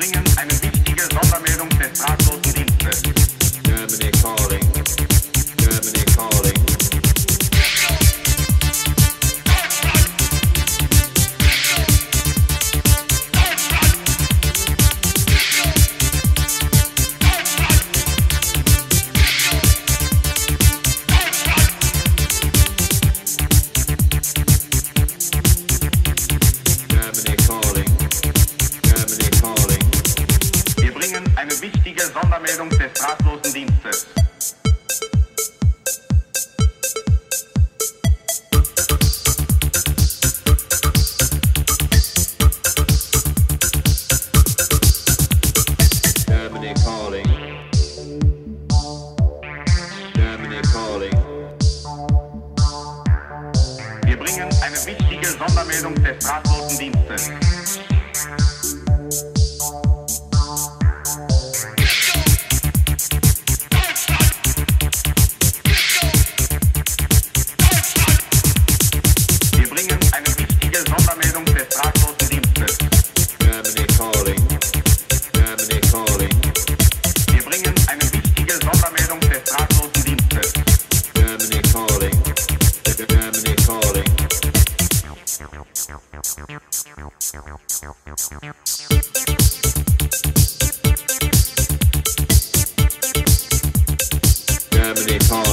überbringen eine wichtige Sondermeldung des straflosen Sondermeldung des Straßenbotendienstes. Germany, Paul.